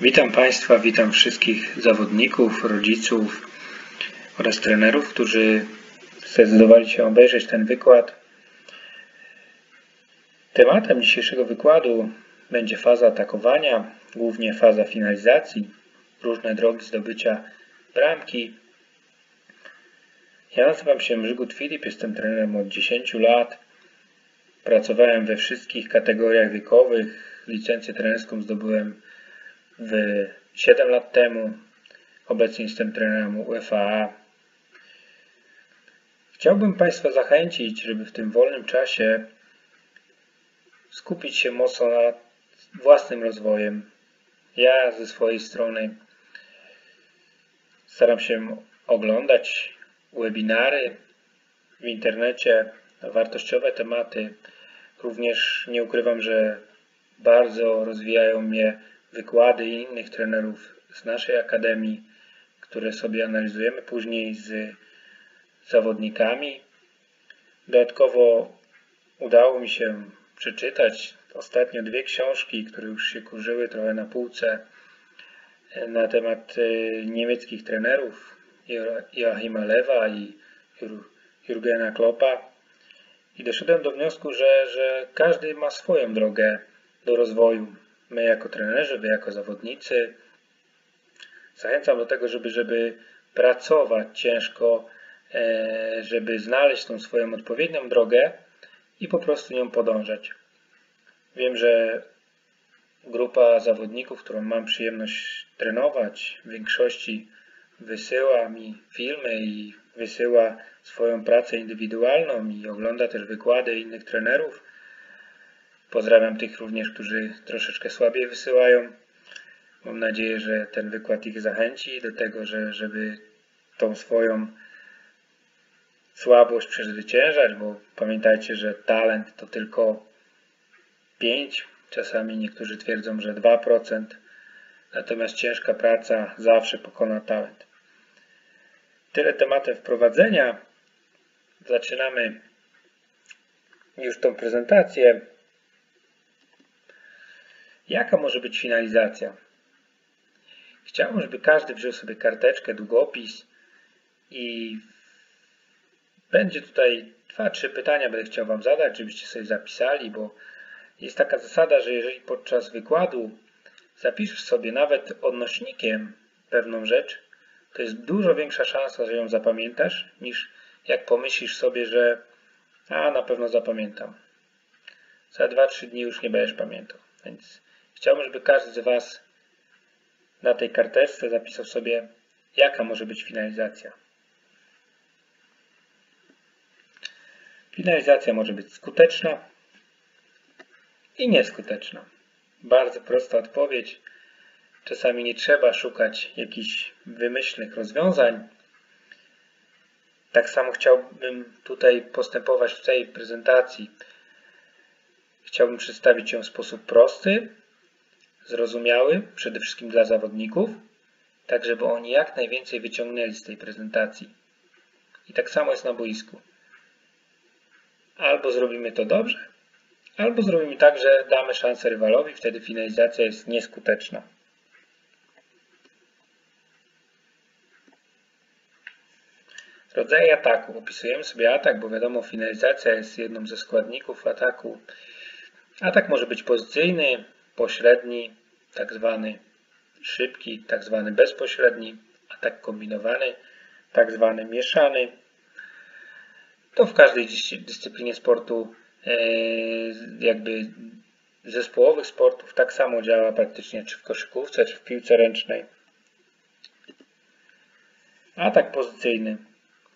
Witam Państwa, witam wszystkich zawodników, rodziców oraz trenerów, którzy zdecydowali się obejrzeć ten wykład. Tematem dzisiejszego wykładu będzie faza atakowania, głównie faza finalizacji, różne drogi zdobycia bramki. Ja nazywam się Mrzygut Filip, jestem trenerem od 10 lat. Pracowałem we wszystkich kategoriach wiekowych. Licencję trenerską zdobyłem w 7 lat temu. Obecnie jestem trenerem UEFA. Chciałbym Państwa zachęcić, żeby w tym wolnym czasie skupić się mocno na własnym rozwojem. Ja ze swojej strony staram się oglądać webinary w internecie wartościowe tematy. Również nie ukrywam, że bardzo rozwijają mnie wykłady innych trenerów z naszej akademii, które sobie analizujemy później z zawodnikami. Dodatkowo udało mi się przeczytać ostatnio dwie książki, które już się kurzyły trochę na półce na temat e, niemieckich trenerów Joachima Lewa i Jurgena Kloppa i doszedłem do wniosku, że, że każdy ma swoją drogę do rozwoju. My jako trenerzy, wy jako zawodnicy. Zachęcam do tego, żeby, żeby pracować ciężko, e, żeby znaleźć tą swoją odpowiednią drogę i po prostu nią podążać. Wiem, że grupa zawodników, którą mam przyjemność trenować, w większości wysyła mi filmy i wysyła swoją pracę indywidualną i ogląda też wykłady innych trenerów. Pozdrawiam tych również, którzy troszeczkę słabiej wysyłają. Mam nadzieję, że ten wykład ich zachęci do tego, że, żeby tą swoją słabość przezwyciężać, bo pamiętajcie, że talent to tylko 5, czasami niektórzy twierdzą, że 2%, natomiast ciężka praca zawsze pokona talent. Tyle tematem wprowadzenia. Zaczynamy już tą prezentację. Jaka może być finalizacja? Chciałbym, żeby każdy wziął sobie karteczkę, długopis i będzie tutaj dwa, trzy pytania będę chciał Wam zadać, żebyście sobie zapisali, bo jest taka zasada, że jeżeli podczas wykładu zapiszesz sobie nawet odnośnikiem pewną rzecz, to jest dużo większa szansa, że ją zapamiętasz, niż jak pomyślisz sobie, że a na pewno zapamiętam. Za 2-3 dni już nie będziesz pamiętał. Więc chciałbym, żeby każdy z Was na tej karteczce zapisał sobie, jaka może być finalizacja. Finalizacja może być skuteczna i nieskuteczna. Bardzo prosta odpowiedź. Czasami nie trzeba szukać jakichś wymyślnych rozwiązań. Tak samo chciałbym tutaj postępować w tej prezentacji. Chciałbym przedstawić ją w sposób prosty, zrozumiały, przede wszystkim dla zawodników, tak żeby oni jak najwięcej wyciągnęli z tej prezentacji. I tak samo jest na boisku. Albo zrobimy to dobrze, albo zrobimy tak, że damy szansę rywalowi, wtedy finalizacja jest nieskuteczna. Rodzaje ataku. Opisujemy sobie atak, bo wiadomo, finalizacja jest jedną ze składników ataku. Atak może być pozycyjny, pośredni, tak zwany szybki, tak zwany bezpośredni, atak kombinowany, tak zwany mieszany. To w każdej dyscyplinie sportu, e, jakby zespołowych sportów, tak samo działa praktycznie czy w koszykówce, czy w piłce ręcznej. Atak pozycyjny.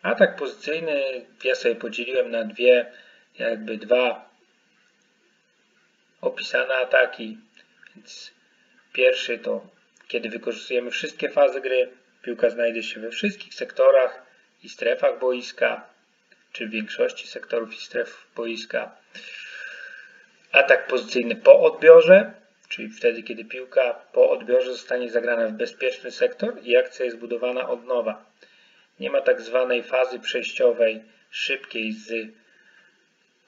Atak pozycyjny ja sobie podzieliłem na dwie, jakby dwa opisane ataki. Pierwszy to kiedy wykorzystujemy wszystkie fazy gry, piłka znajdzie się we wszystkich sektorach i strefach boiska, czy w większości sektorów i stref boiska. Atak pozycyjny po odbiorze, czyli wtedy, kiedy piłka po odbiorze zostanie zagrana w bezpieczny sektor i akcja jest budowana od nowa. Nie ma tak zwanej fazy przejściowej szybkiej z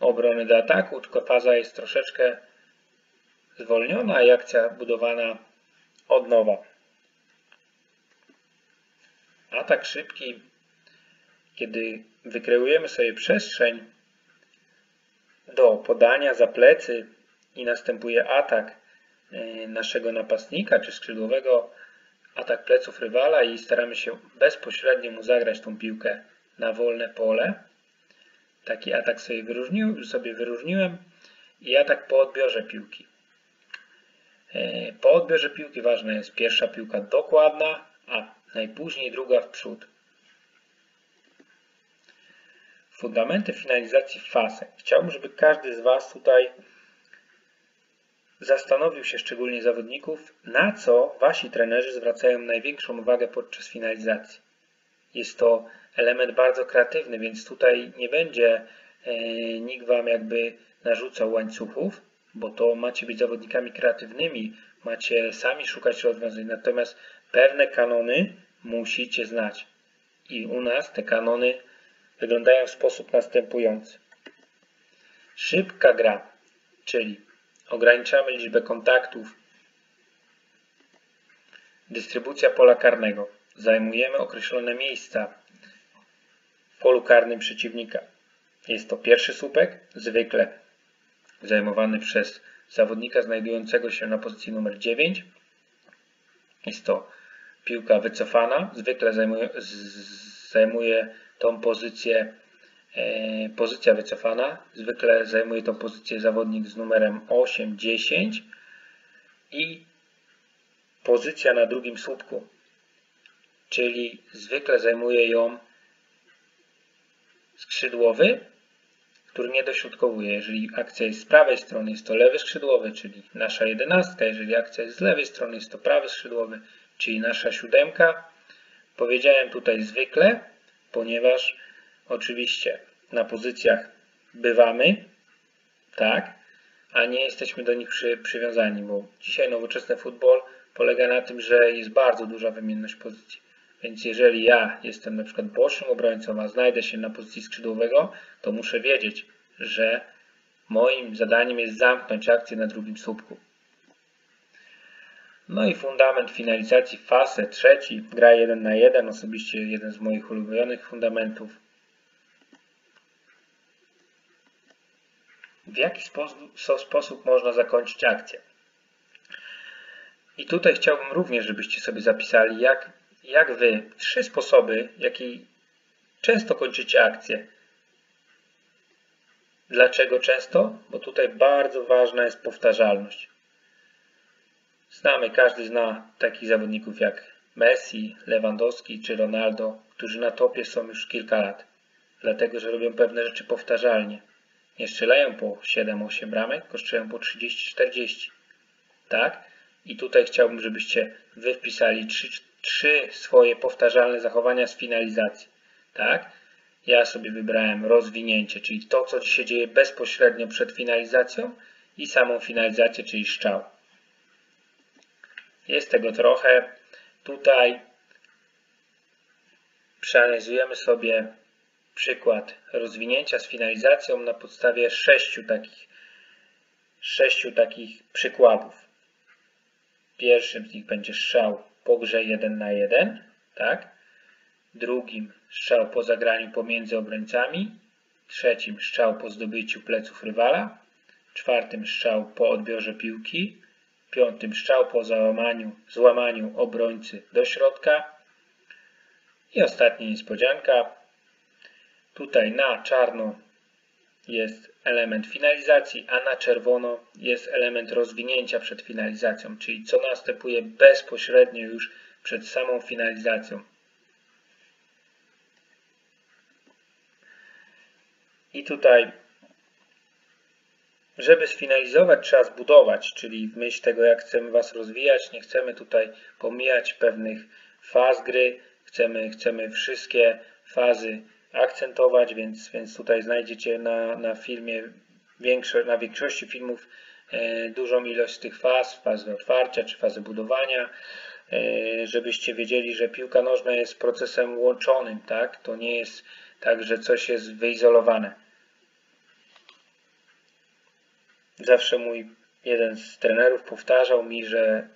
obrony do ataku, tylko faza jest troszeczkę zwolniona i akcja budowana od nowa. Atak szybki, kiedy wykreujemy sobie przestrzeń do podania za plecy i następuje atak e, naszego napastnika czy skrzydłowego, atak pleców rywala i staramy się bezpośrednio mu zagrać tą piłkę na wolne pole. Taki atak sobie, wyróżnił, sobie wyróżniłem i atak po odbiorze piłki. E, po odbiorze piłki ważna jest pierwsza piłka dokładna, a najpóźniej druga w przód. Fundamenty finalizacji fasek. Chciałbym, żeby każdy z Was tutaj zastanowił się, szczególnie zawodników, na co Wasi trenerzy zwracają największą uwagę podczas finalizacji. Jest to element bardzo kreatywny, więc tutaj nie będzie e, nikt Wam jakby narzucał łańcuchów, bo to macie być zawodnikami kreatywnymi, macie sami szukać rozwiązań, natomiast pewne kanony musicie znać. I u nas te kanony wyglądają w sposób następujący. Szybka gra, czyli ograniczamy liczbę kontaktów, dystrybucja pola karnego, zajmujemy określone miejsca w polu karnym przeciwnika. Jest to pierwszy słupek, zwykle zajmowany przez zawodnika znajdującego się na pozycji numer 9. Jest to piłka wycofana, zwykle zajmuje, zajmuje tą pozycję e, pozycja wycofana. Zwykle zajmuje tą pozycję zawodnik z numerem 8, 10 i pozycja na drugim słupku, czyli zwykle zajmuje ją skrzydłowy, który nie dośrodkowuje. Jeżeli akcja jest z prawej strony, jest to lewy skrzydłowy, czyli nasza jedenastka. Jeżeli akcja jest z lewej strony, jest to prawy skrzydłowy, czyli nasza siódemka. Powiedziałem tutaj zwykle, ponieważ oczywiście na pozycjach bywamy, tak, a nie jesteśmy do nich przy, przywiązani, bo dzisiaj nowoczesny futbol polega na tym, że jest bardzo duża wymienność pozycji. Więc jeżeli ja jestem na przykład bocznym obrońcą, a znajdę się na pozycji skrzydłowego, to muszę wiedzieć, że moim zadaniem jest zamknąć akcję na drugim słupku. No i fundament finalizacji w fase trzeci, gra 1 na 1, osobiście jeden z moich ulubionych fundamentów. W jaki sposób, sposób można zakończyć akcję? I tutaj chciałbym również, żebyście sobie zapisali, jak, jak wy, trzy sposoby, jaki często kończycie akcję. Dlaczego często? Bo tutaj bardzo ważna jest powtarzalność. Znamy, każdy zna takich zawodników jak Messi, Lewandowski czy Ronaldo, którzy na topie są już kilka lat, dlatego że robią pewne rzeczy powtarzalnie. Nie strzelają po 7-8 bramek, strzelają po 30-40. Tak? I tutaj chciałbym, żebyście wy wpisali trzy, trzy swoje powtarzalne zachowania z finalizacji. Tak? Ja sobie wybrałem rozwinięcie, czyli to, co się dzieje bezpośrednio przed finalizacją i samą finalizację, czyli szczał. Jest tego trochę. Tutaj przeanalizujemy sobie przykład rozwinięcia z finalizacją na podstawie sześciu takich, sześciu takich przykładów. Pierwszym z nich będzie strzał po grze 1 na 1, tak? Drugim strzał po zagraniu pomiędzy obrońcami. Trzecim strzał po zdobyciu pleców rywala. Czwartym strzał po odbiorze piłki piątym strzał po załamaniu, złamaniu obrońcy do środka. I ostatnia niespodzianka. Tutaj na czarno jest element finalizacji, a na czerwono jest element rozwinięcia przed finalizacją, czyli co następuje bezpośrednio już przed samą finalizacją. I tutaj żeby sfinalizować, trzeba zbudować, czyli w myśl tego, jak chcemy Was rozwijać, nie chcemy tutaj pomijać pewnych faz gry, chcemy, chcemy wszystkie fazy akcentować, więc, więc tutaj znajdziecie na, na filmie, większe, na większości filmów e, dużą ilość tych faz, fazy otwarcia czy fazy budowania, e, żebyście wiedzieli, że piłka nożna jest procesem łączonym, tak? To nie jest tak, że coś jest wyizolowane. Zawsze mój jeden z trenerów powtarzał mi, że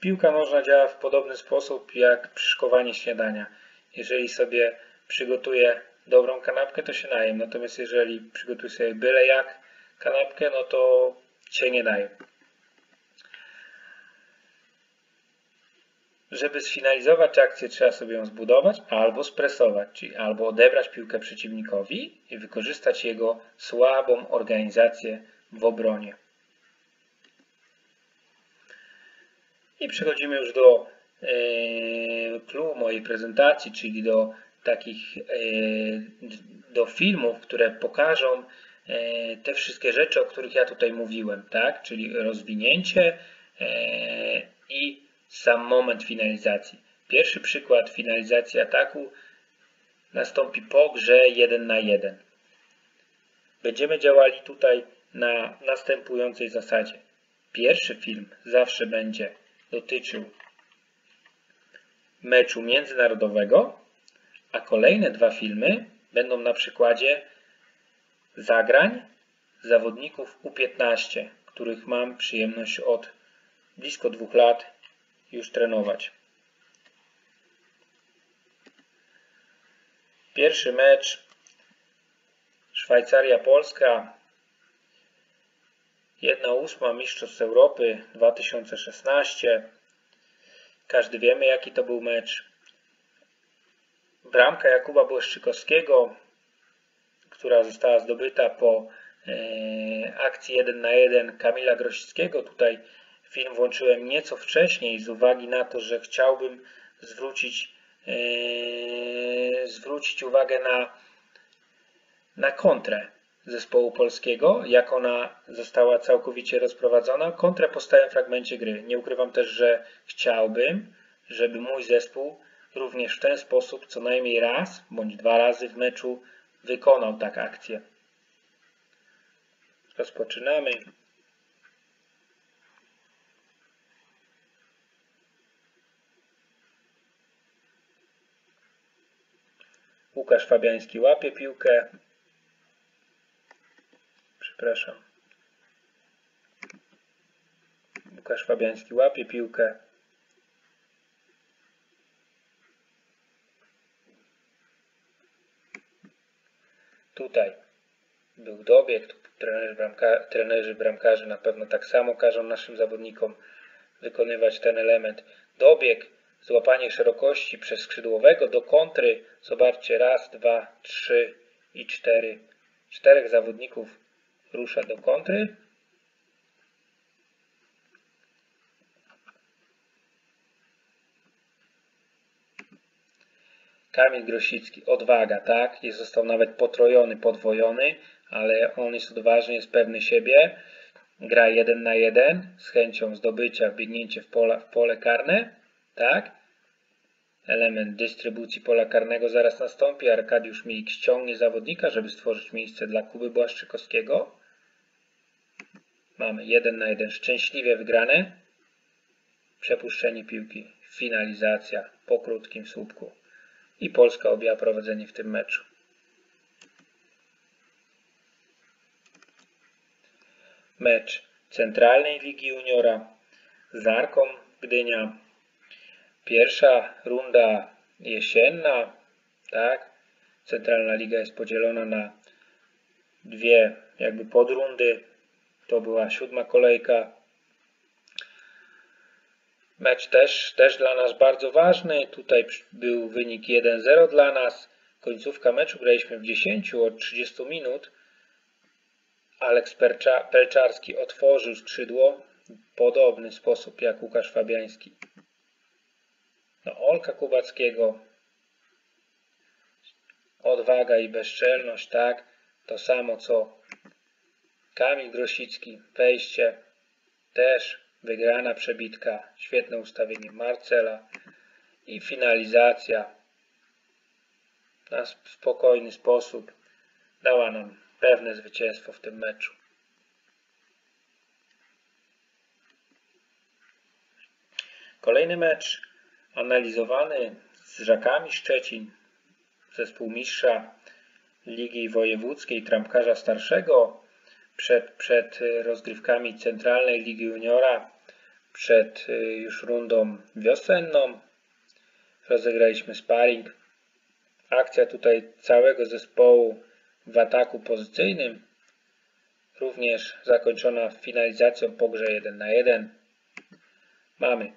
Piłka nożna działa w podobny sposób jak przyszkowanie śniadania. Jeżeli sobie przygotuję dobrą kanapkę, to się najem. Natomiast jeżeli przygotuję sobie byle jak kanapkę, no to się nie daje. Żeby sfinalizować akcję, trzeba sobie ją zbudować albo spresować, czyli albo odebrać piłkę przeciwnikowi i wykorzystać jego słabą organizację w obronie. I przechodzimy już do clue mojej prezentacji, czyli do takich do filmów, które pokażą te wszystkie rzeczy, o których ja tutaj mówiłem, tak? Czyli rozwinięcie i sam moment finalizacji. Pierwszy przykład finalizacji ataku nastąpi po grze 1 na 1. Będziemy działali tutaj na następującej zasadzie. Pierwszy film zawsze będzie dotyczył meczu międzynarodowego, a kolejne dwa filmy będą na przykładzie zagrań zawodników U15, których mam przyjemność od blisko dwóch lat już trenować. Pierwszy mecz Szwajcaria-Polska 1-8 Mistrzostw Europy 2016. Każdy wiemy jaki to był mecz. Bramka Jakuba Błaszczykowskiego, która została zdobyta po e, akcji 1 na 1 Kamila Grosickiego. Tutaj film włączyłem nieco wcześniej z uwagi na to, że chciałbym zwrócić, yy, zwrócić uwagę na, na kontrę zespołu polskiego, jak ona została całkowicie rozprowadzona. Kontrę po stałym fragmencie gry. Nie ukrywam też, że chciałbym, żeby mój zespół również w ten sposób co najmniej raz bądź dwa razy w meczu wykonał tak akcję. Rozpoczynamy. Łukasz Fabiański łapie piłkę. Przepraszam. Łukasz Fabiański łapie piłkę. Tutaj był dobieg. Trenerzy, bramka, trenerzy bramkarzy na pewno tak samo każą naszym zawodnikom wykonywać ten element. Dobieg złapanie szerokości przez skrzydłowego do kontry. Zobaczcie, raz, dwa, trzy i cztery. Czterech zawodników rusza do kontry. Kamil Grosicki, odwaga, tak? Jest, został nawet potrojony, podwojony, ale on jest odważny, jest pewny siebie. Gra jeden na jeden z chęcią zdobycia, biegnięcie w pole, w pole karne, tak? Element dystrybucji pola karnego zaraz nastąpi. Arkadiusz Milik ściągnie zawodnika, żeby stworzyć miejsce dla Kuby Błaszczykowskiego. Mamy 1 na 1 szczęśliwie wygrane. Przepuszczenie piłki, finalizacja po krótkim słupku. I Polska objęła prowadzenie w tym meczu. Mecz Centralnej Ligi Juniora z Arką Gdynia Pierwsza runda jesienna, tak? Centralna Liga jest podzielona na dwie jakby podrundy. To była siódma kolejka. Mecz też, też dla nas bardzo ważny. Tutaj był wynik 1-0 dla nas. Końcówka meczu graliśmy w 10 od 30 minut. Aleks Pelczarski otworzył skrzydło w podobny sposób jak Łukasz Fabiański. No, Olka Kubackiego, odwaga i bezczelność, tak? To samo co Kamil Grosicki, wejście, też wygrana przebitka, świetne ustawienie Marcela i finalizacja na spokojny sposób dała nam pewne zwycięstwo w tym meczu. Kolejny mecz analizowany z Żakami Szczecin, zespół mistrza Ligi Wojewódzkiej Trampkarza Starszego przed, przed rozgrywkami Centralnej Ligi Juniora przed y, już rundą wiosenną. Rozegraliśmy sparring. Akcja tutaj całego zespołu w ataku pozycyjnym. Również zakończona finalizacją po grze 1 na 1. Mamy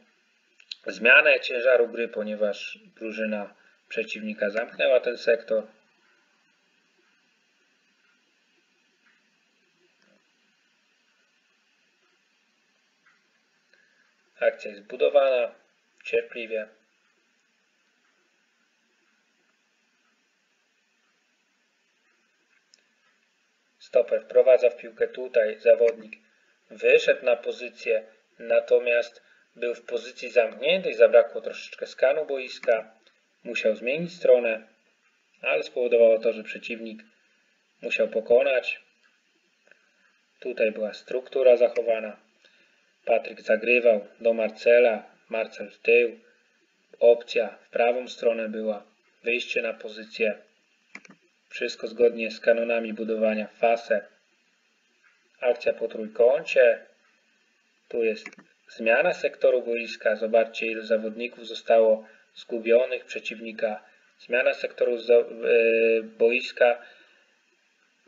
zmianę ciężaru gry, ponieważ drużyna przeciwnika zamknęła ten sektor. Akcja jest budowana cierpliwie. Stoper wprowadza w piłkę tutaj, zawodnik wyszedł na pozycję, natomiast był w pozycji zamkniętej, zabrakło troszeczkę skanu boiska, musiał zmienić stronę, ale spowodowało to, że przeciwnik musiał pokonać. Tutaj była struktura zachowana. Patryk zagrywał do Marcela, Marcel w tył. Opcja w prawą stronę była wyjście na pozycję. Wszystko zgodnie z kanonami budowania fase. Akcja po trójkącie. Tu jest zmiana sektoru boiska. Zobaczcie ile zawodników zostało zgubionych przeciwnika. Zmiana sektoru e, boiska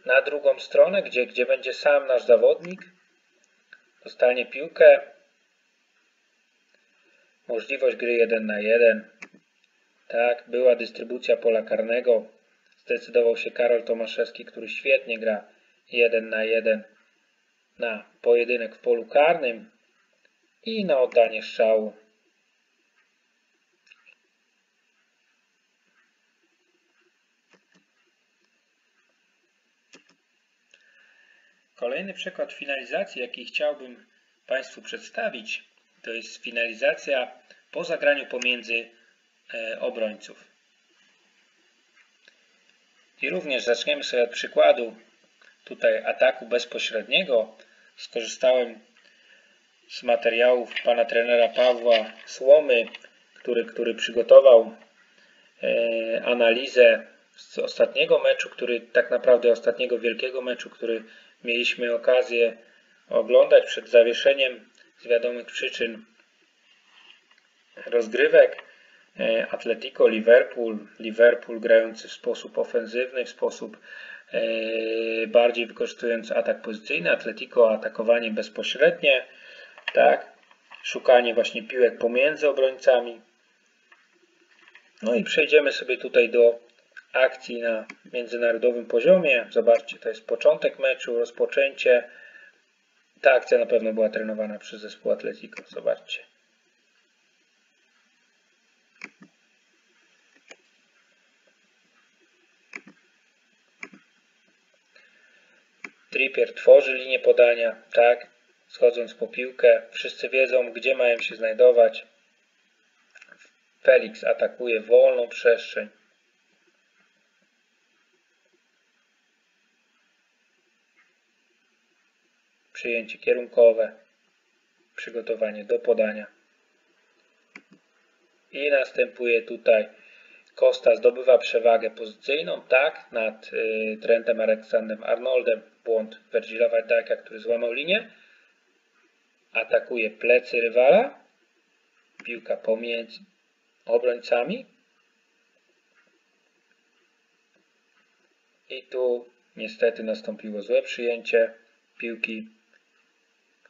na drugą stronę, gdzie, gdzie będzie sam nasz zawodnik. Dostanie piłkę. Możliwość gry 1 na 1. Tak, była dystrybucja pola karnego. Zdecydował się Karol Tomaszewski, który świetnie gra 1 na 1 na pojedynek w polu karnym i na oddanie strzału. Kolejny przykład finalizacji, jaki chciałbym Państwu przedstawić, to jest finalizacja po zagraniu pomiędzy e, obrońców. I również zaczniemy sobie od przykładu tutaj ataku bezpośredniego. Skorzystałem z materiałów pana trenera Pawła Słomy, który, który przygotował e, analizę z ostatniego meczu, który tak naprawdę ostatniego wielkiego meczu, który mieliśmy okazję oglądać przed zawieszeniem z wiadomych przyczyn rozgrywek. E, Atletico, Liverpool, Liverpool grający w sposób ofensywny, w sposób e, bardziej wykorzystując atak pozycyjny, Atletico atakowanie bezpośrednie, tak, szukanie właśnie piłek pomiędzy obrońcami. No i przejdziemy sobie tutaj do akcji na międzynarodowym poziomie. Zobaczcie, to jest początek meczu, rozpoczęcie. Ta akcja na pewno była trenowana przez zespół Atletico. Zobaczcie. Trippier tworzy linię podania, tak, schodząc po piłkę. Wszyscy wiedzą, gdzie mają się znajdować. Felix atakuje wolną przestrzeń. Przyjęcie kierunkowe, przygotowanie do podania. I następuje tutaj Costa zdobywa przewagę pozycyjną, tak, nad y, Trentem Aleksandrem Arnoldem, błąd Virgila van Dijk'a, który złamał linię. Atakuje plecy rywala, piłka pomiędzy obrońcami. I tu niestety nastąpiło złe przyjęcie piłki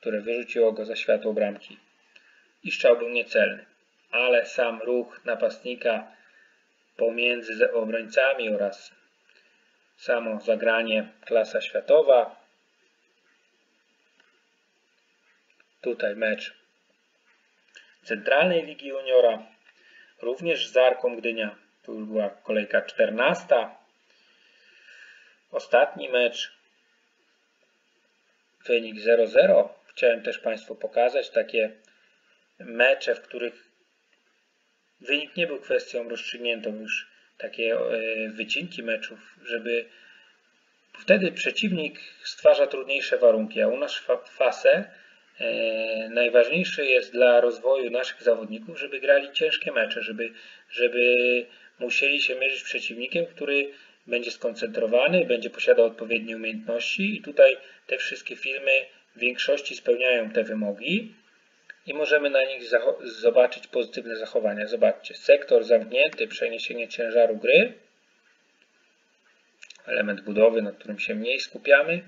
które wyrzuciło go za światło bramki. I strzał był niecelny, ale sam ruch napastnika pomiędzy obrońcami oraz samo zagranie klasa światowa. Tutaj mecz Centralnej Ligi Juniora, również z Arką Gdynia. Tu była kolejka 14. Ostatni mecz, wynik 0-0 chciałem też Państwu pokazać takie mecze, w których wynik nie był kwestią rozstrzygniętą już, takie e, wycinki meczów, żeby wtedy przeciwnik stwarza trudniejsze warunki, a u nas w FASE e, najważniejsze jest dla rozwoju naszych zawodników, żeby grali ciężkie mecze, żeby, żeby musieli się mierzyć z przeciwnikiem, który będzie skoncentrowany, będzie posiadał odpowiednie umiejętności. I tutaj te wszystkie filmy w większości spełniają te wymogi. i możemy na nich zobaczyć pozytywne zachowania. Zobaczcie, sektor zamknięty, przeniesienie ciężaru gry, element budowy, na którym się mniej skupiamy,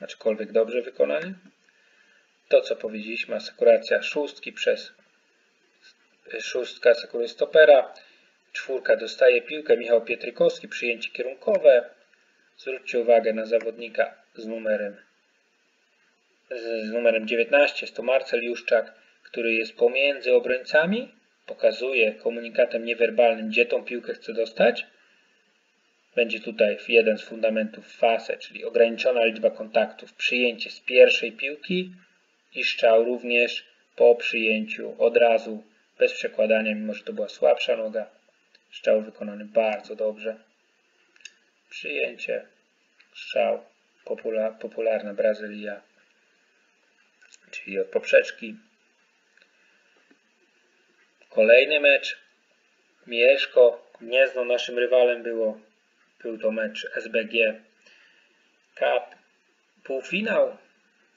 aczkolwiek dobrze wykonany. To, co powiedzieliśmy, asekuracja szóstki przez szóstka asekuruje stopera, czwórka dostaje piłkę, Michał Pietrykowski, przyjęcie kierunkowe. Zwróćcie uwagę na zawodnika z numerem z numerem 19 jest to Marcel Juszczak, który jest pomiędzy obrońcami, pokazuje komunikatem niewerbalnym, gdzie tą piłkę chce dostać. Będzie tutaj jeden z fundamentów fase, czyli ograniczona liczba kontaktów, przyjęcie z pierwszej piłki i strzał również po przyjęciu od razu, bez przekładania, mimo że to była słabsza noga. Strzał wykonany bardzo dobrze. Przyjęcie, strzał, popularna Brazylia czyli od poprzeczki. Kolejny mecz. Mieszko, Gniezno naszym rywalem było. Był to mecz SBG Cup. Półfinał.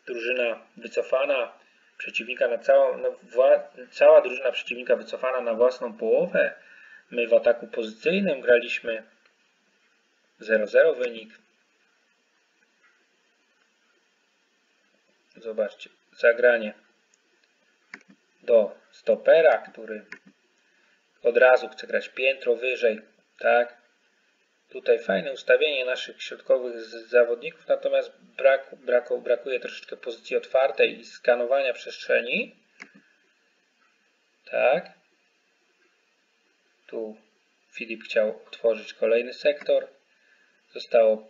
Drużyna wycofana przeciwnika na całą, no, cała drużyna przeciwnika wycofana na własną połowę. My w ataku pozycyjnym graliśmy 0-0 wynik. Zobaczcie, zagranie do stopera, który od razu chce grać piętro wyżej, tak? Tutaj fajne ustawienie naszych środkowych zawodników, natomiast brak, brak, brakuje troszeczkę pozycji otwartej i skanowania przestrzeni. Tak. Tu Filip chciał otworzyć kolejny sektor. Zostało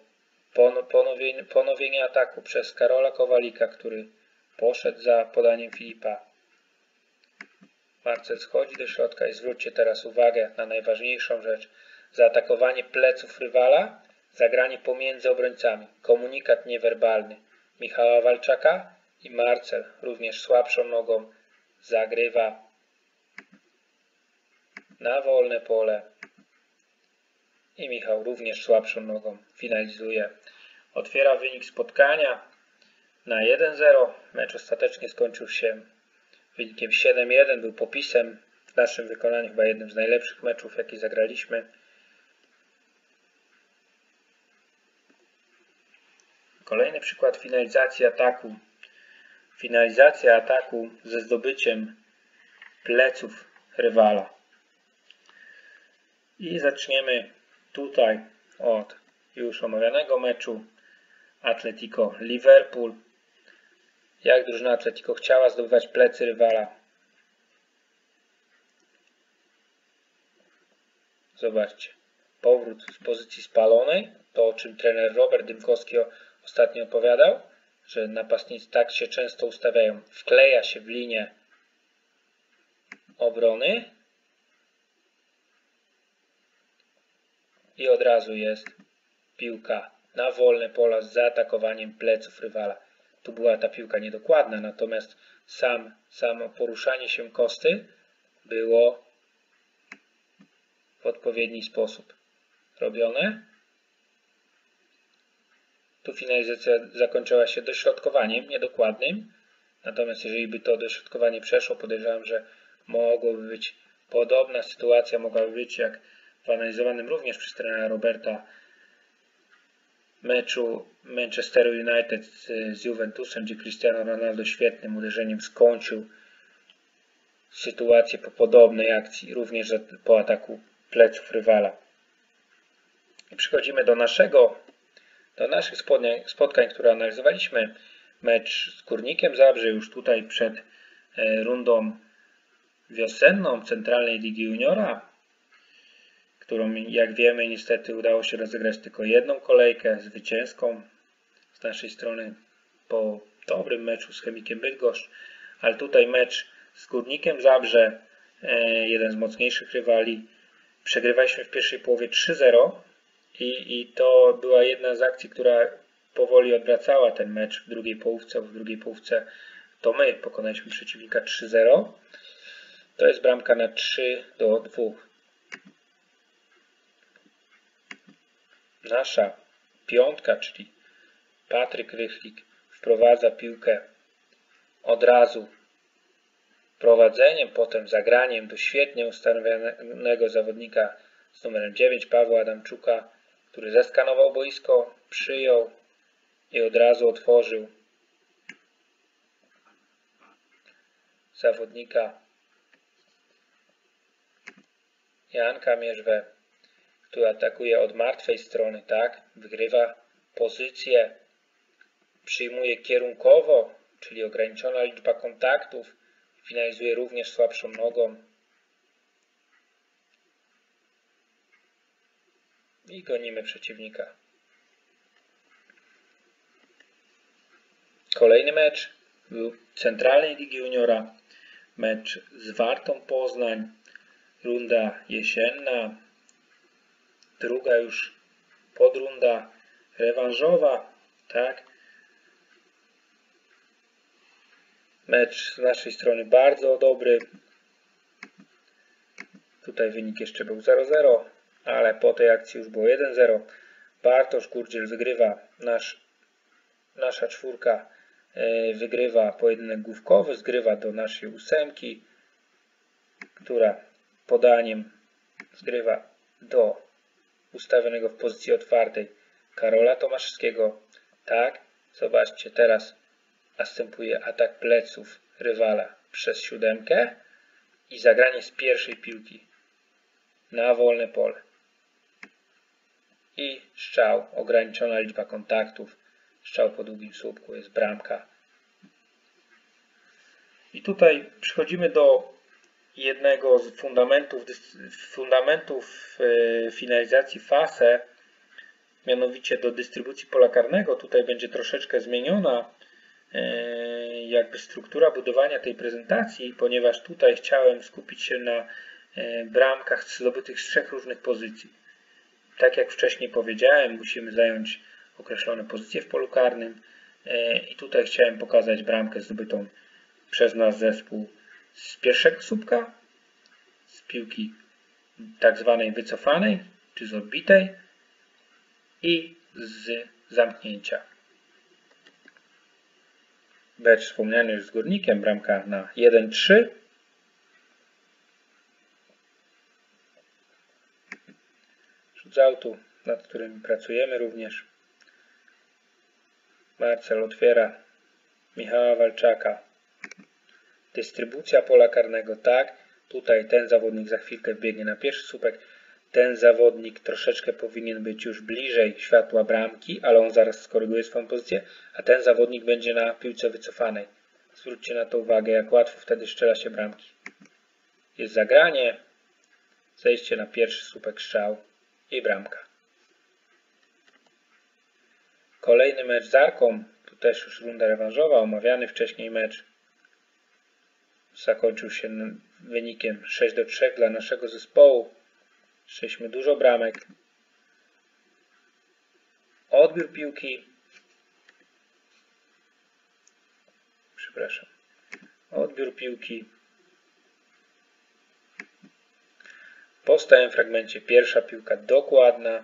ponowienie, ponowienie ataku przez Karola Kowalika, który Poszedł za podaniem Filipa. Marcel schodzi do środka i zwróćcie teraz uwagę na najważniejszą rzecz. Zaatakowanie pleców rywala, zagranie pomiędzy obrońcami, komunikat niewerbalny. Michała Walczaka i Marcel również słabszą nogą zagrywa na wolne pole. I Michał również słabszą nogą finalizuje. Otwiera wynik spotkania na 1-0. Mecz ostatecznie skończył się wynikiem 7-1. Był popisem w naszym wykonaniu chyba jednym z najlepszych meczów, jaki zagraliśmy. Kolejny przykład finalizacji ataku. Finalizacja ataku ze zdobyciem pleców rywala. I zaczniemy tutaj od już omawianego meczu Atletico Liverpool jak drużyna Atletico chciała zdobywać plecy rywala. Zobaczcie. Powrót z pozycji spalonej. To o czym trener Robert Dymkowski ostatnio opowiadał, że napastnicy tak się często ustawiają. Wkleja się w linię obrony i od razu jest piłka na wolne pola z zaatakowaniem pleców rywala. Tu była ta piłka niedokładna, natomiast sam, samo poruszanie się kosty było w odpowiedni sposób robione. Tu finalizacja zakończyła się dośrodkowaniem niedokładnym, natomiast jeżeli by to dośrodkowanie przeszło, podejrzewam, że mogłoby być podobna sytuacja, mogłaby być jak w analizowanym również przez trenera Roberta meczu Manchesteru United z Juventusem, gdzie Cristiano Ronaldo świetnym uderzeniem skończył sytuację po podobnej akcji, również po ataku pleców rywala. I przechodzimy do naszego, do naszych spotkań, spotkań, które analizowaliśmy. Mecz z Kurnikiem Zabrze już tutaj przed e, rundą wiosenną Centralnej Ligi Juniora którą jak wiemy niestety udało się rozegrać tylko jedną kolejkę zwycięską z naszej strony po dobrym meczu z Chemikiem Bydgoszcz, ale tutaj mecz z Górnikiem Zabrze, e, jeden z mocniejszych rywali. Przegrywaliśmy w pierwszej połowie 3-0 i, i to była jedna z akcji, która powoli odwracała ten mecz w drugiej połówce, w drugiej połówce to my pokonaliśmy przeciwnika 3-0. To jest bramka na 3 do 2. Nasza piątka, czyli Patryk Rychlik wprowadza piłkę od razu prowadzeniem, potem zagraniem do świetnie ustanowionego zawodnika z numerem 9 Pawła Adamczuka, który zeskanował boisko, przyjął i od razu otworzył zawodnika Janka Mierzwę, który atakuje od martwej strony, tak? Wygrywa pozycję, przyjmuje kierunkowo, czyli ograniczona liczba kontaktów, finalizuje również słabszą nogą. I gonimy przeciwnika. Kolejny mecz był Centralnej Ligi Juniora. Mecz z Wartą Poznań. Runda jesienna. Druga już podrunda rewanżowa. Tak. Mecz z naszej strony bardzo dobry. Tutaj wynik jeszcze był 0-0, ale po tej akcji już było 1-0. Bartosz Kurdziel wygrywa. Nasz, nasza czwórka e, wygrywa pojedynek główkowy, zgrywa do naszej ósemki, która podaniem zgrywa do ustawionego w pozycji otwartej Karola Tomaszewskiego. Tak, zobaczcie teraz następuje atak pleców rywala przez siódemkę i zagranie z pierwszej piłki na wolne pole. I strzał, ograniczona liczba kontaktów, strzał po długim słupku, jest bramka. I tutaj przechodzimy do jednego z fundamentów, fundamentów e, finalizacji FASE, mianowicie do dystrybucji pola karnego. Tutaj będzie troszeczkę zmieniona E, jakby struktura budowania tej prezentacji, ponieważ tutaj chciałem skupić się na e, bramkach zdobytych z trzech różnych pozycji. Tak jak wcześniej powiedziałem, musimy zająć określone pozycje w polu karnym i tutaj chciałem pokazać bramkę zdobytą przez nas zespół z pierwszego słupka, z piłki tak zwanej wycofanej, czy z odbitej i z zamknięcia. Becz wspomniany już z Górnikiem, bramka na 1-3. Rzut z autu, nad którym pracujemy również. Marcel otwiera Michała Walczaka. Dystrybucja pola karnego, tak. Tutaj ten zawodnik za chwilkę biegnie na pierwszy słupek ten zawodnik troszeczkę powinien być już bliżej światła bramki, ale on zaraz skoryguje swoją pozycję, a ten zawodnik będzie na piłce wycofanej. Zwróćcie na to uwagę, jak łatwo wtedy strzela się bramki. Jest zagranie, zejście na pierwszy słupek strzał i bramka. Kolejny mecz z Arką, tu też już runda rewanżowa, omawiany wcześniej mecz zakończył się wynikiem 6 do 3 dla naszego zespołu. Strzeliśmy dużo bramek. Odbiór piłki. Przepraszam. Odbiór piłki. Po stałym fragmencie pierwsza piłka dokładna.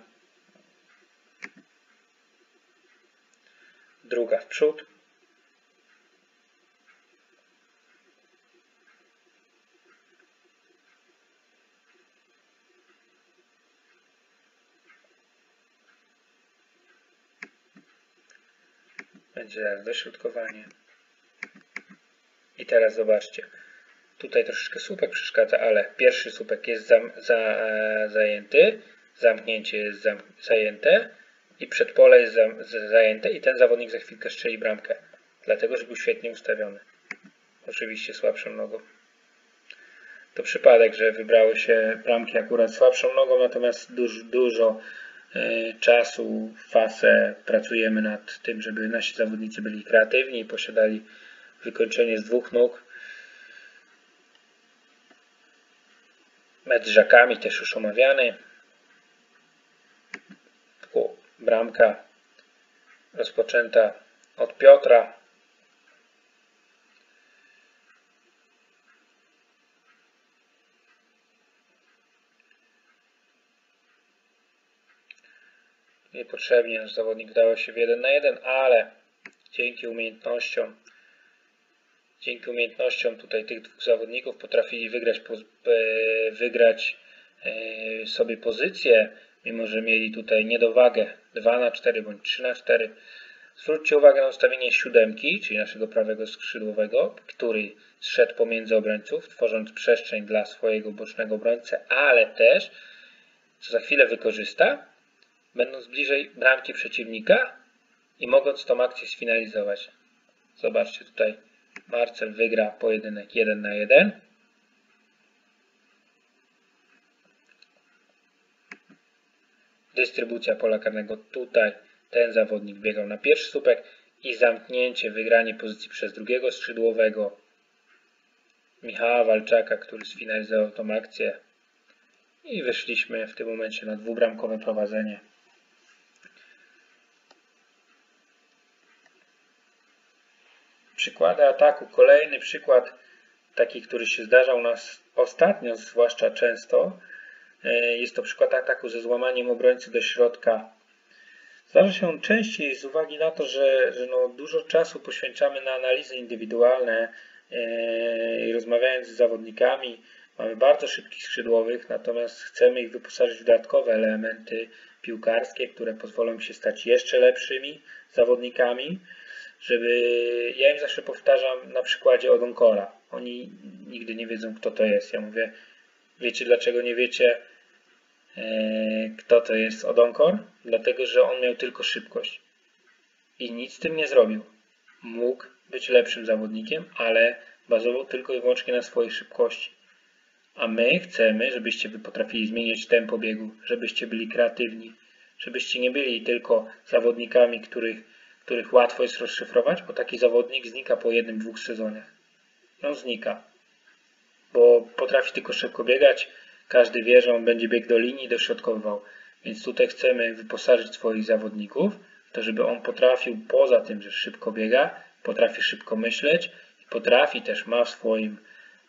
Druga w przód. Będzie wyśrodkowanie. I teraz zobaczcie. Tutaj troszeczkę słupek przeszkadza, ale pierwszy słupek jest za, za, e, zajęty, zamknięcie jest zam, zajęte i przedpole jest za, zajęte i ten zawodnik za chwilkę strzeli bramkę. Dlatego, że był świetnie ustawiony. Oczywiście słabszą nogą. To przypadek, że wybrały się bramki akurat słabszą nogą, natomiast dużo, dużo czasu, fasę pracujemy nad tym, żeby nasi zawodnicy byli kreatywni i posiadali wykończenie z dwóch nóg. Mecz Żakami też już omawiany. Bramka rozpoczęta od Piotra. Niepotrzebnie nasz zawodnik wdał się w jeden na jeden, ale dzięki umiejętnościom dzięki umiejętnościom tutaj tych dwóch zawodników potrafili wygrać, e, wygrać e, sobie pozycję, mimo że mieli tutaj niedowagę 2 na 4 bądź 3 na 4. Zwróćcie uwagę na ustawienie siódemki, czyli naszego prawego skrzydłowego, który zszedł pomiędzy obrońców, tworząc przestrzeń dla swojego bocznego obrońcy, ale też, co za chwilę wykorzysta, będąc bliżej bramki przeciwnika i mogąc tą akcję sfinalizować. Zobaczcie tutaj, Marcel wygra pojedynek 1 na 1. Dystrybucja pola karnego tutaj ten zawodnik biegał na pierwszy słupek i zamknięcie, wygranie pozycji przez drugiego skrzydłowego Michała Walczaka, który sfinalizował tą akcję i wyszliśmy w tym momencie na dwubramkowe prowadzenie. Przykłady ataku. Kolejny przykład, taki, który się zdarzał nas ostatnio, zwłaszcza często. E, jest to przykład ataku ze złamaniem obrońcy do środka Zdarza się on częściej z uwagi na to, że, że no dużo czasu poświęcamy na analizy indywidualne e, i rozmawiając z zawodnikami, mamy bardzo szybkich skrzydłowych, natomiast chcemy ich wyposażyć w dodatkowe elementy piłkarskie, które pozwolą się stać jeszcze lepszymi zawodnikami, żeby ja im zawsze powtarzam na przykładzie Odonkora. Oni nigdy nie wiedzą, kto to jest. Ja mówię, wiecie dlaczego nie wiecie? E, kto to jest Odonkor, dlatego że on miał tylko szybkość i nic z tym nie zrobił. Mógł być lepszym zawodnikiem, ale bazował tylko i wyłącznie na swojej szybkości. A my chcemy, żebyście wy potrafili zmieniać tempo biegu, żebyście byli kreatywni, żebyście nie byli tylko zawodnikami, których, których łatwo jest rozszyfrować, bo taki zawodnik znika po jednym, dwóch sezonach. No znika, bo potrafi tylko szybko biegać, każdy wie, że on będzie biegł do linii dośrodkowywał. Więc tutaj chcemy wyposażyć swoich zawodników, to żeby on potrafił, poza tym, że szybko biega, potrafi szybko myśleć i potrafi też, ma w swoim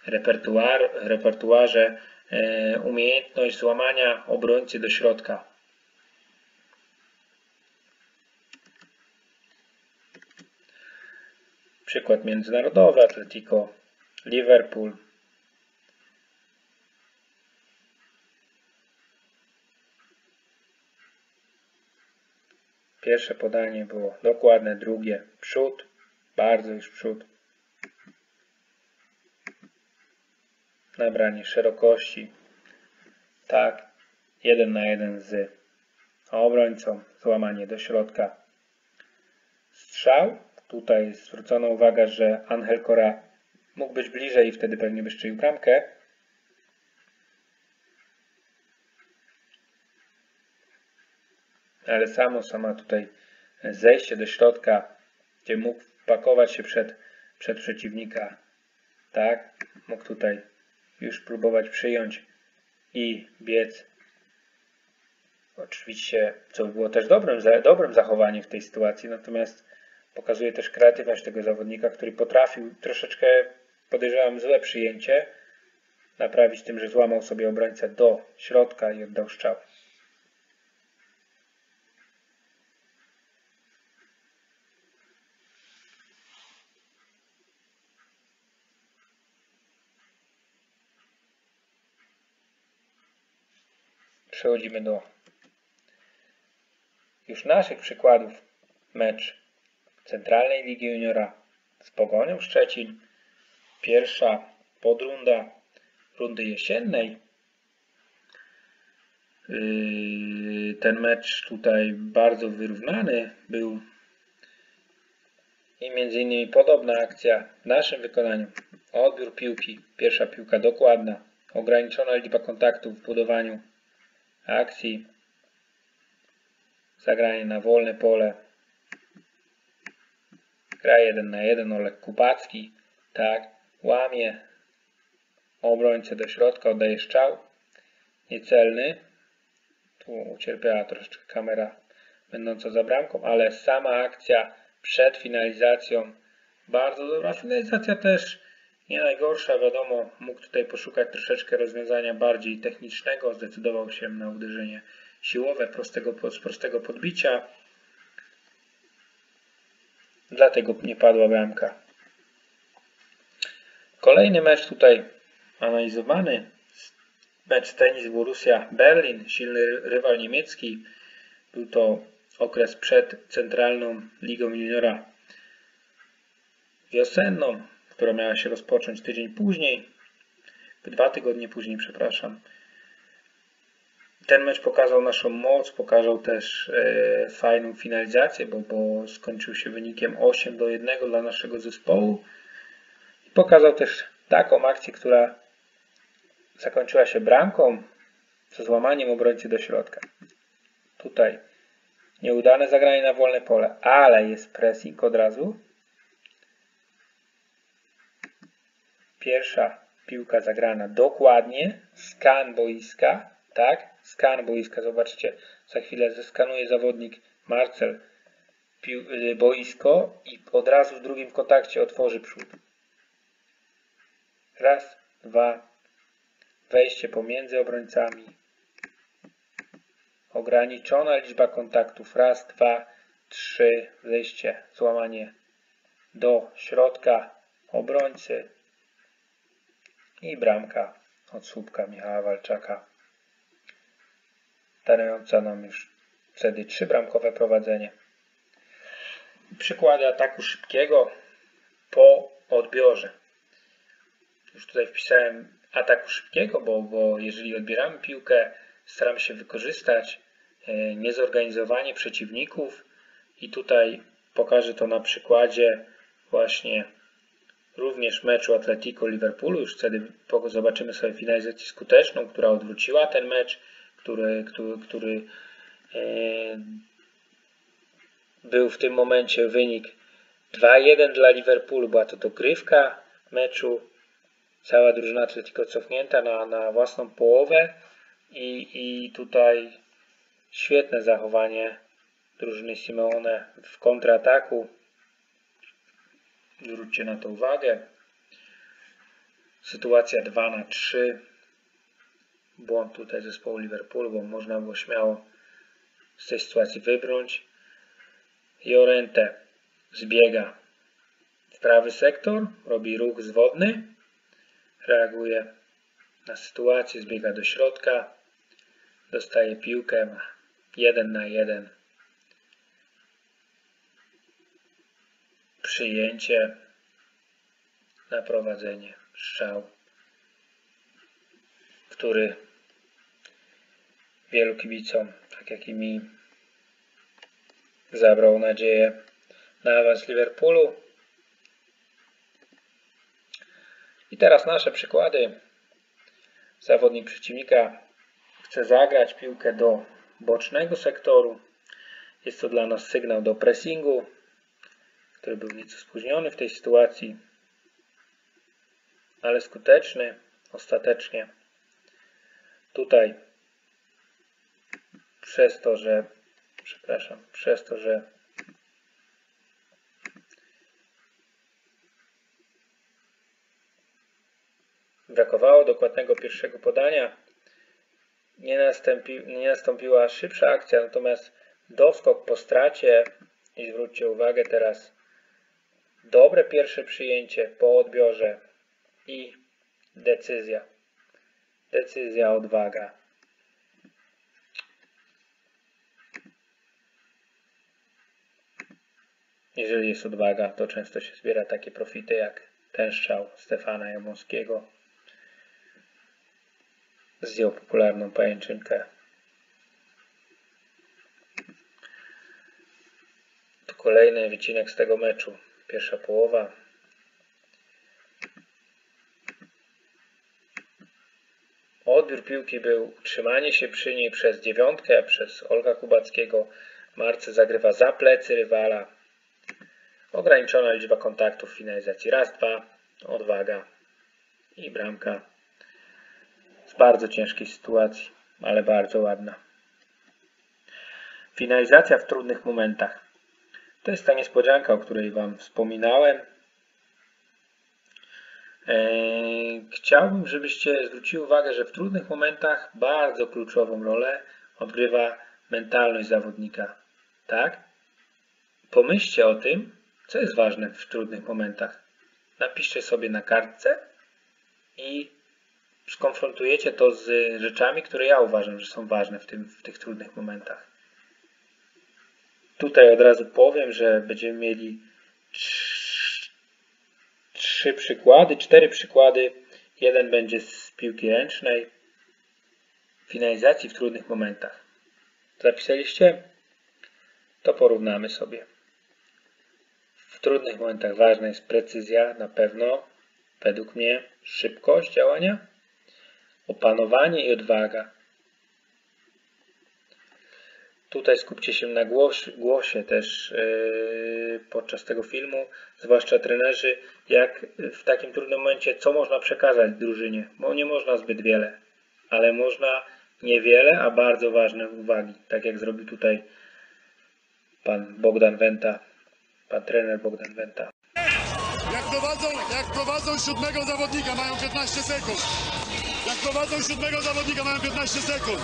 repertuar, repertuarze e, umiejętność złamania obrońcy do środka. Przykład międzynarodowy, Atletico, Liverpool, Pierwsze podanie było dokładne, drugie przód, bardzo już przód. Nabranie szerokości. Tak, jeden na jeden z obrońcą, złamanie do środka. Strzał. Tutaj zwrócono uwagę, że Angel Cora mógł być bliżej i wtedy pewnie by strzelił bramkę. ale samo, sama tutaj zejście do środka, gdzie mógł pakować się przed, przed przeciwnika, tak, mógł tutaj już próbować przyjąć i biec. Oczywiście, co było też dobrym, dobrym zachowaniem w tej sytuacji, natomiast pokazuje też kreatywność tego zawodnika, który potrafił troszeczkę, podejrzewam, złe przyjęcie naprawić tym, że złamał sobie obrońcę do środka i oddał strzał. przechodzimy do już naszych przykładów. Mecz Centralnej Ligi Juniora z Pogonią Szczecin. Pierwsza podrunda rundy jesiennej. Yy, ten mecz tutaj bardzo wyrównany był i między innymi podobna akcja w naszym wykonaniu. Odbiór piłki, pierwsza piłka dokładna, ograniczona liczba kontaktów w budowaniu akcji, zagranie na wolne pole, gra 1 na 1, Olek Kubacki, tak, łamie obrońcę do środka, oddaje strzał, niecelny, tu ucierpiała troszeczkę kamera będąca za bramką, ale sama akcja przed finalizacją, bardzo dobra finalizacja też nie najgorsza, wiadomo, mógł tutaj poszukać troszeczkę rozwiązania bardziej technicznego, zdecydował się na uderzenie siłowe prostego, z prostego podbicia. Dlatego nie padła bramka. Kolejny mecz tutaj analizowany. Mecz tenis Borussia Berlin, silny rywal niemiecki. Był to okres przed centralną ligą juniora wiosenną, która miała się rozpocząć tydzień później, dwa tygodnie później, przepraszam. Ten mecz pokazał naszą moc, pokazał też e, fajną finalizację, bo, bo skończył się wynikiem 8 do 1 dla naszego zespołu. I pokazał też taką akcję, która zakończyła się bramką ze złamaniem obrońcy do środka. Tutaj nieudane zagranie na wolne pole, ale jest pressing od razu. Pierwsza piłka zagrana dokładnie, skan boiska, tak? Skan boiska, zobaczcie, za chwilę zeskanuje zawodnik Marcel y, boisko i od razu w drugim kontakcie otworzy przód. Raz, dwa, wejście pomiędzy obrońcami. Ograniczona liczba kontaktów. Raz, dwa, trzy, wejście, złamanie do środka obrońcy i bramka od słupka Michała Walczaka darująca nam już wtedy trzybramkowe prowadzenie. Przykłady ataku szybkiego po odbiorze. Już tutaj wpisałem ataku szybkiego, bo, bo jeżeli odbieramy piłkę, staramy się wykorzystać e, niezorganizowanie przeciwników i tutaj pokażę to na przykładzie właśnie również meczu Atletico Liverpoolu. Już wtedy zobaczymy sobie finalizację skuteczną, która odwróciła ten mecz który, który, który e, był w tym momencie wynik 2-1 dla Liverpoolu. Była to dogrywka meczu. Cała drużyna Atletico cofnięta na, na własną połowę i, i tutaj świetne zachowanie drużyny Simeone w kontrataku. Zwróćcie na to uwagę. Sytuacja 2 na 3 błąd tutaj zespołu Liverpoolu, bo można było śmiało z tej sytuacji wybrnąć. Jorente zbiega w prawy sektor, robi ruch zwodny, reaguje na sytuację, zbiega do środka, dostaje piłkę, ma 1 na 1. Przyjęcie na prowadzenie, strzał, który wielu kibicom, tak jak i mi, zabrał nadzieję na awans Liverpoolu. I teraz nasze przykłady. Zawodnik przeciwnika chce zagrać piłkę do bocznego sektoru. Jest to dla nas sygnał do pressingu, który był nieco spóźniony w tej sytuacji, ale skuteczny ostatecznie. Tutaj przez to, że przepraszam, przez to, że brakowało dokładnego pierwszego podania, nie, nastąpi, nie nastąpiła szybsza akcja, natomiast doskok po stracie i zwróćcie uwagę teraz dobre pierwsze przyjęcie po odbiorze i decyzja. Decyzja, odwaga. Jeżeli jest odwaga, to często się zbiera takie profity jak ten strzał Stefana Jamońskiego. Zdjął popularną pajęczynkę. To kolejny wycinek z tego meczu. Pierwsza połowa. Odbiór piłki był utrzymanie się przy niej przez dziewiątkę, przez Olga Kubackiego. Marce zagrywa za plecy rywala. Ograniczona liczba kontaktów w finalizacji. Raz, dwa, odwaga i bramka. Z bardzo ciężkiej sytuacji, ale bardzo ładna. Finalizacja w trudnych momentach. To jest ta niespodzianka, o której Wam wspominałem. Eee, chciałbym, żebyście zwrócili uwagę, że w trudnych momentach bardzo kluczową rolę odgrywa mentalność zawodnika. Tak? Pomyślcie o tym, co jest ważne w trudnych momentach? Napiszcie sobie na kartce i skonfrontujecie to z rzeczami, które ja uważam, że są ważne w, tym, w tych trudnych momentach. Tutaj od razu powiem, że będziemy mieli trzy przykłady, cztery przykłady. Jeden będzie z piłki ręcznej, finalizacji w trudnych momentach. Zapisaliście? To porównamy sobie. W trudnych momentach ważna jest precyzja, na pewno, według mnie szybkość działania, opanowanie i odwaga. Tutaj skupcie się na głosie, głosie też yy, podczas tego filmu, zwłaszcza trenerzy, jak w takim trudnym momencie, co można przekazać drużynie, bo nie można zbyt wiele, ale można niewiele, a bardzo ważne uwagi, tak jak zrobił tutaj pan Bogdan Wenta, pan trener Bogdan Wenta. Jak prowadzą, jak prowadzą siódmego zawodnika, mają 15 sekund. Jak prowadzą siódmego zawodnika, mają 15 sekund.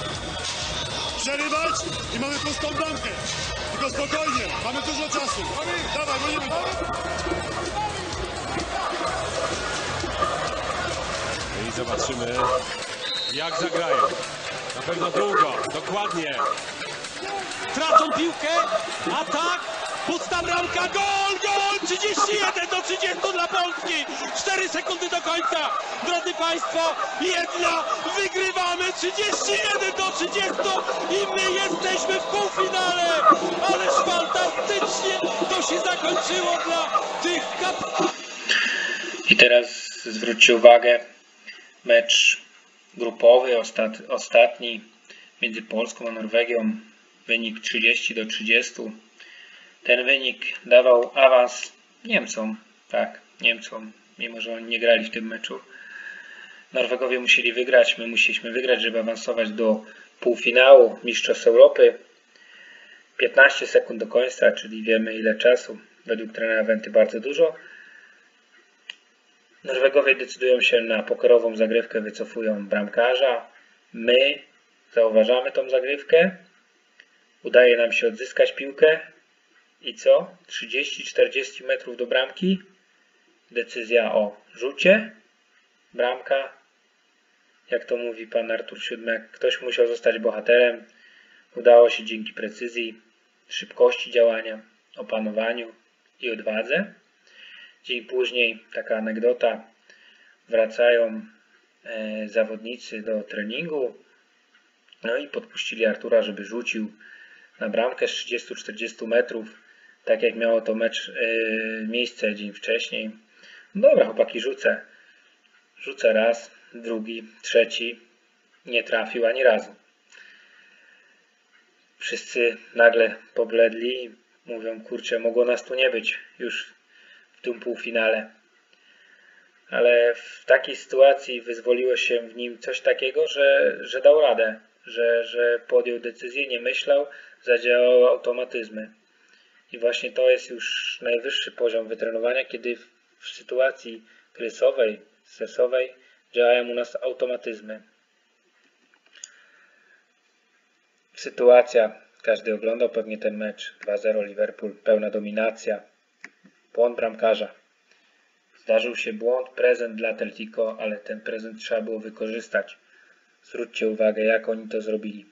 Przerywać i mamy pustą bramkę. Tylko spokojnie, mamy dużo czasu. Dawaj, gonimy to. I zobaczymy, jak zagrają. Na pewno długo, dokładnie. Tracą piłkę, atak, pusta bramka, gol, gol! 31 do 30 dla Polski! 4 sekundy do końca! Drodzy Państwo, jedna, wygrywamy 31 do 30 i my jesteśmy w półfinale! Ależ fantastycznie to się zakończyło dla tych kap... I teraz zwróćcie uwagę, mecz grupowy, ostat, ostatni między Polską a Norwegią, wynik 30 do 30. Ten wynik dawał awans Niemcom, tak, Niemcom, mimo że oni nie grali w tym meczu. Norwegowie musieli wygrać, my musieliśmy wygrać, żeby awansować do półfinału Mistrzostw Europy. 15 sekund do końca, czyli wiemy ile czasu. Według trenera Wenty bardzo dużo. Norwegowie decydują się na pokerową zagrywkę, wycofują bramkarza. My zauważamy tą zagrywkę. Udaje nam się odzyskać piłkę. I co? 30-40 metrów do bramki. Decyzja o rzucie. Bramka. Jak to mówi pan Artur Siódmek, ktoś musiał zostać bohaterem. Udało się dzięki precyzji, szybkości działania, opanowaniu i odwadze. Dzień później, taka anegdota, wracają e, zawodnicy do treningu, no i podpuścili Artura, żeby rzucił na bramkę z 30-40 metrów, tak jak miało to mecz e, miejsce dzień wcześniej. Dobra, chłopaki, rzucę. Rzucę raz, drugi, trzeci. Nie trafił ani razu. Wszyscy nagle pobledli. Mówią, kurczę, mogło nas tu nie być już w tym półfinale. Ale w takiej sytuacji wyzwoliło się w nim coś takiego, że, że dał radę, że, że podjął decyzję, nie myślał, zadziałały automatyzmy. I właśnie to jest już najwyższy poziom wytrenowania, kiedy w, sytuacji krysowej, stresowej działają u nas automatyzmy. Sytuacja, każdy oglądał pewnie ten mecz, 2-0 Liverpool, pełna dominacja, błąd bramkarza. Zdarzył się błąd, prezent dla Celtico, ale ten prezent trzeba było wykorzystać. Zwróćcie uwagę, jak oni to zrobili.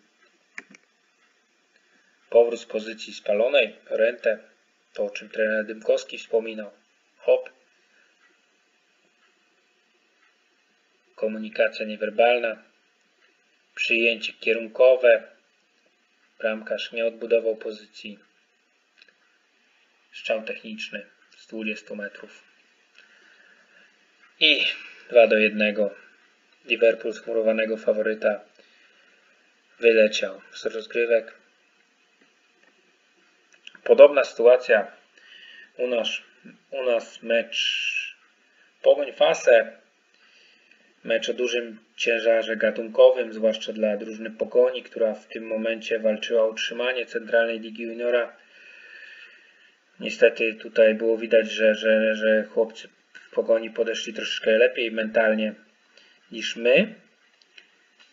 Powrót z pozycji spalonej, rentę, to o czym trener Dymkowski wspominał. Hop. Komunikacja niewerbalna, przyjęcie kierunkowe, bramkarz nie odbudował pozycji, strzał techniczny z 20 metrów. I 2 do 1. Liverpool z faworyta wyleciał z rozgrywek. Podobna sytuacja u nas, u nas mecz Pogoń Fase, mecz o dużym ciężarze gatunkowym, zwłaszcza dla drużyny Pogoni, która w tym momencie walczyła o utrzymanie Centralnej Ligi Juniora. Niestety tutaj było widać, że, że, że chłopcy w Pogoni podeszli troszeczkę lepiej mentalnie niż my.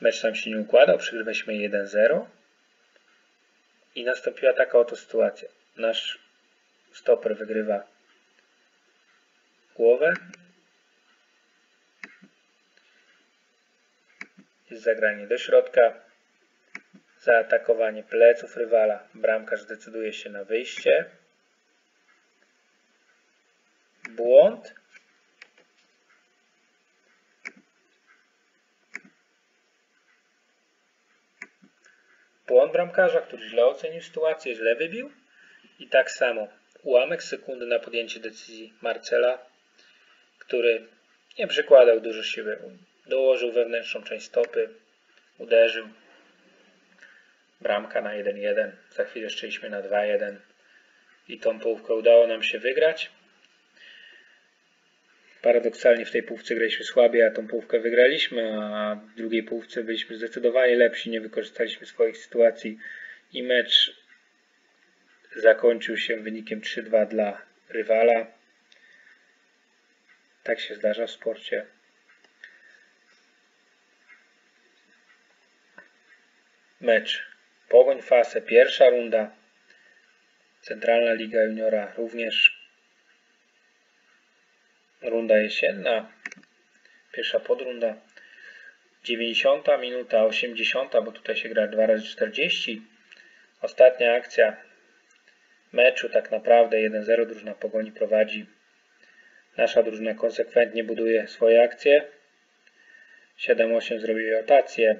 Mecz nam się nie układał, przegrywaliśmy 1-0 i nastąpiła taka oto sytuacja. Nasz stoper wygrywa głowę. jest zagranie do środka, zaatakowanie pleców rywala. Bramkarz zdecyduje się na wyjście. Błąd. Błąd bramkarza, który źle ocenił sytuację, źle wybił. I tak samo ułamek sekundy na podjęcie decyzji Marcela, który nie przykładał dużo siły. Dołożył wewnętrzną część stopy, uderzył. Bramka na 1-1. Za chwilę szliśmy na 2-1. I tą połówkę udało nam się wygrać. Paradoksalnie w tej połówce graliśmy słabiej, a tą połówkę wygraliśmy, a w drugiej połówce byliśmy zdecydowanie lepsi, nie wykorzystaliśmy swoich sytuacji i mecz zakończył się wynikiem 3-2 dla rywala. Tak się zdarza w sporcie. Mecz Pogoń Fase, pierwsza runda. Centralna Liga Juniora również. Runda jesienna. Pierwsza podrunda. 90 minuta, 80, bo tutaj się gra 2 razy 40. Ostatnia akcja meczu tak naprawdę 1-0 drużyna Pogoni prowadzi. Nasza drużyna konsekwentnie buduje swoje akcje. 7-8 zrobił rotację.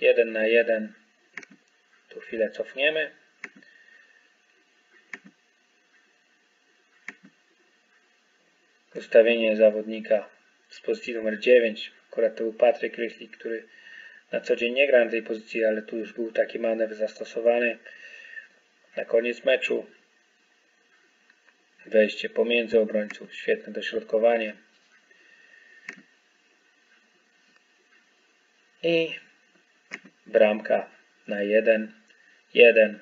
1 na 1. Tu chwilę cofniemy. Ustawienie zawodnika z pozycji numer 9. Akurat to był Patryk Rychlik, który na co dzień nie gra na tej pozycji, ale tu już był taki manewr zastosowany. Na koniec meczu wejście pomiędzy obrońców, świetne dośrodkowanie. I bramka na 1, 1.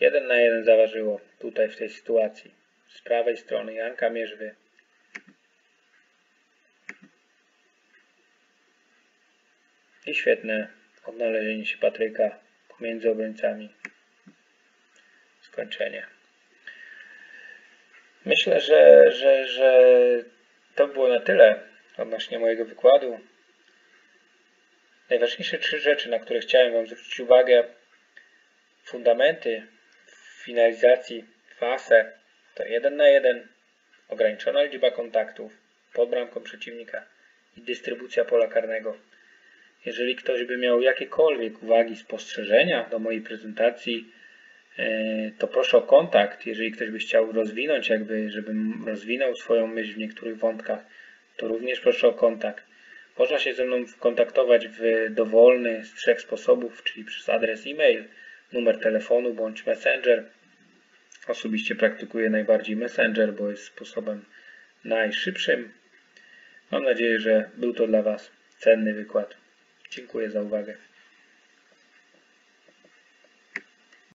Jeden na jeden zaważyło tutaj w tej sytuacji. Z prawej strony Janka Mierzwy. I świetne odnalezienie się Patryka pomiędzy obrońcami. Skończenie. Myślę, że, że, że to było na tyle odnośnie mojego wykładu. Najważniejsze trzy rzeczy, na które chciałem Wam zwrócić uwagę. Fundamenty finalizacji fase to 1 na 1, ograniczona liczba kontaktów pod bramką przeciwnika i dystrybucja pola karnego. Jeżeli ktoś by miał jakiekolwiek uwagi, spostrzeżenia do mojej prezentacji, e, to proszę o kontakt. Jeżeli ktoś by chciał rozwinąć, jakby, żebym rozwinął swoją myśl w niektórych wątkach, to również proszę o kontakt. Można się ze mną kontaktować w dowolny z trzech sposobów, czyli przez adres e-mail, numer telefonu bądź messenger. Osobiście praktykuję najbardziej messenger, bo jest sposobem najszybszym. Mam nadzieję, że był to dla Was cenny wykład. Dziękuję za uwagę.